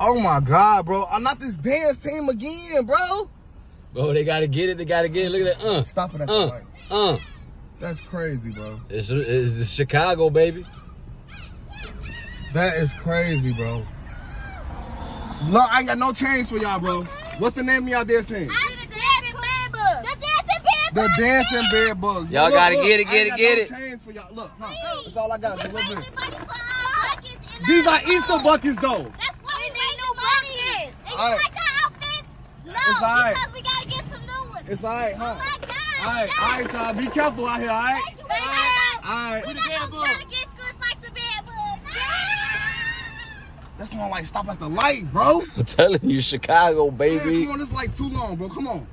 Oh my God, bro. I'm not this dance team again, bro. Bro, they gotta get it. They gotta get it. Look at that. Uh. Stop it at the Uh. light. Uh. That's crazy, bro. It's, it's Chicago, baby. That is crazy, bro. Look, I ain't got no change for y'all, bro. What's the name of y'all dance team? The dancing bed bugs. Y'all gotta look, get it, get it, got get no it. Change for y'all. Look, huh? That's all I got. Is a little bit. These These are Easter buckets, though. That's what we need new buckets. And you like our outfits? No, It's alright. because we gotta get some new ones. It's all right, Oh huh? my God. All right, all right, y'all. Be careful out here, all right? Thank you, man. All right. We not gonna try to get school like some bad bugs. That's one like stop at the light, bro. I'm telling you, Chicago, Man, baby. come on, this light too long, bro. Come on.